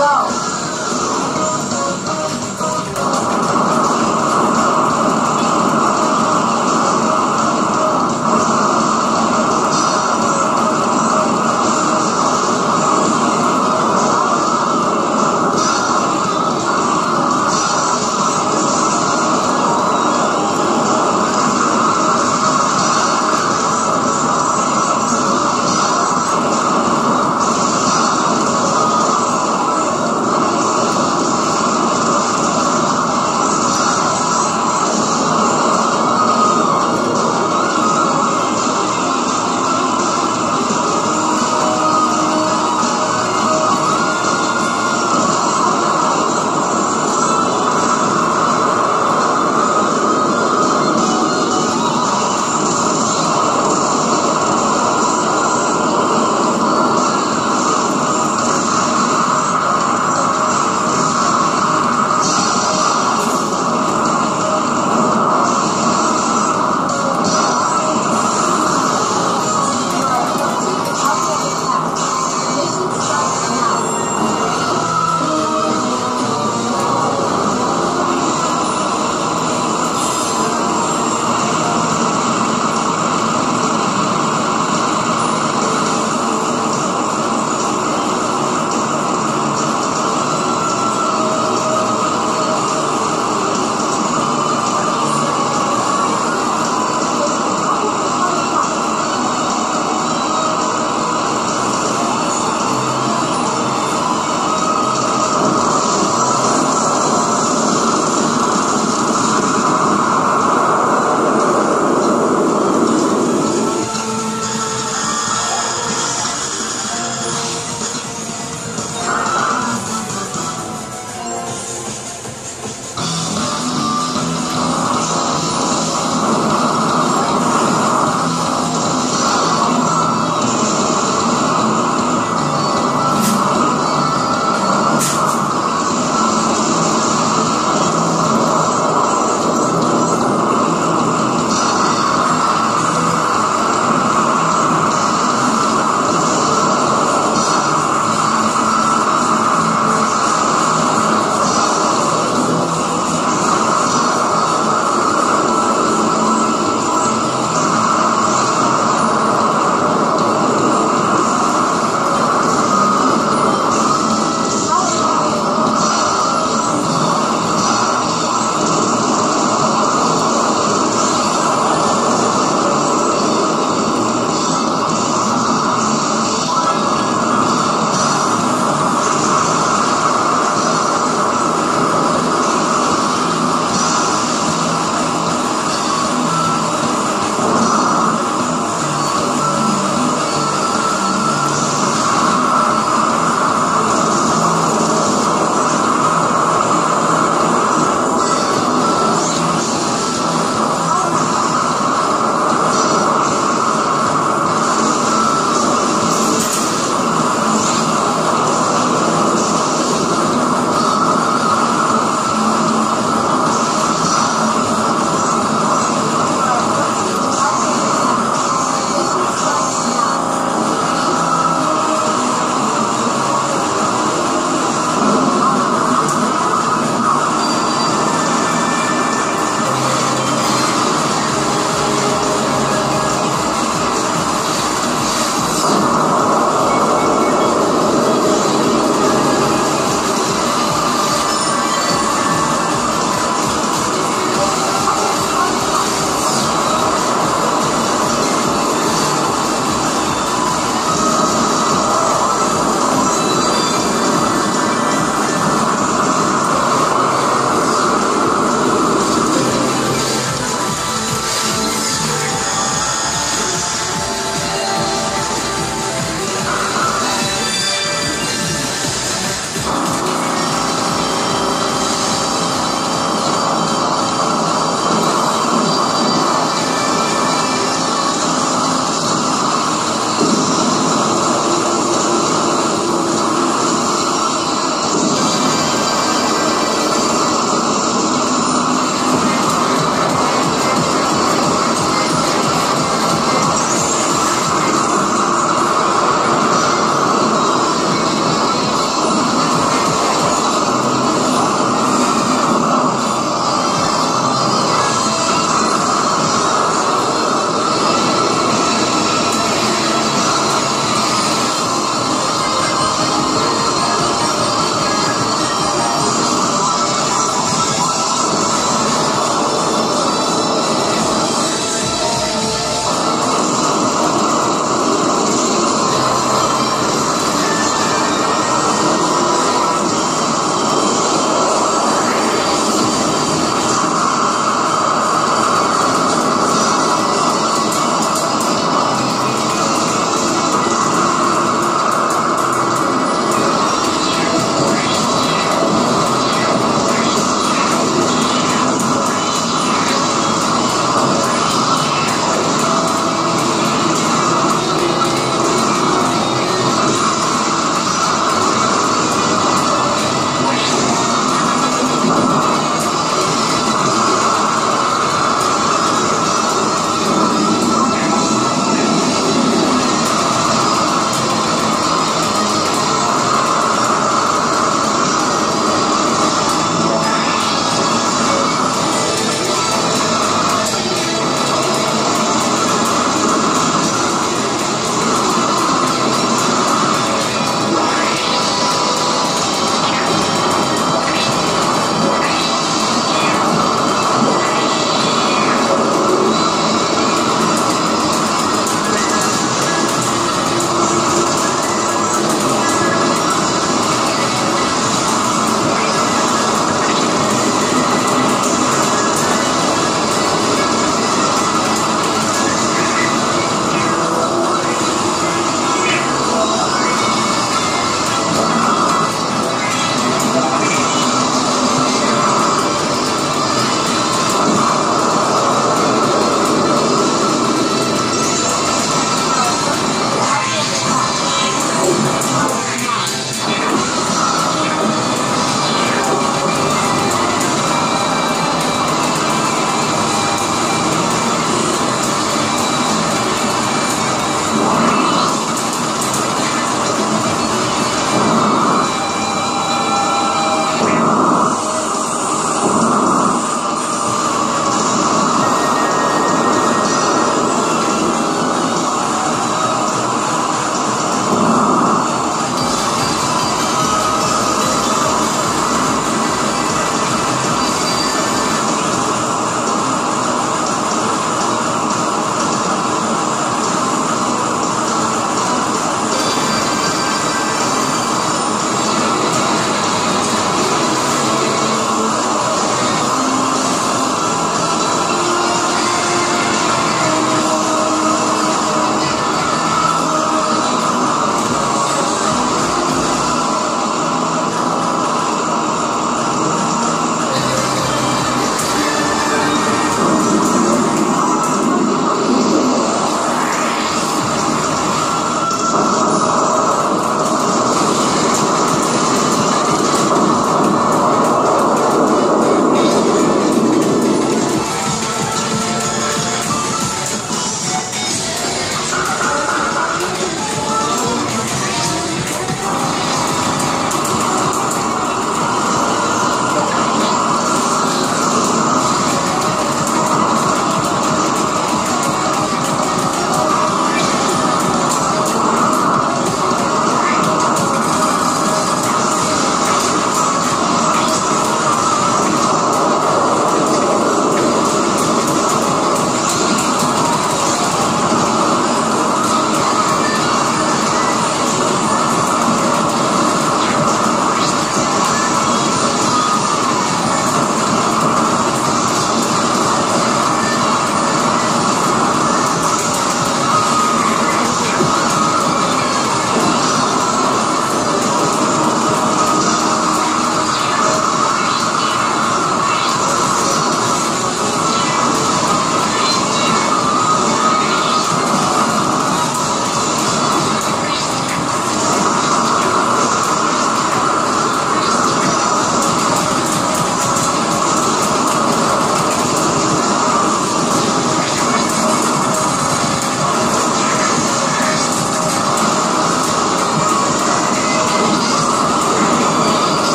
go.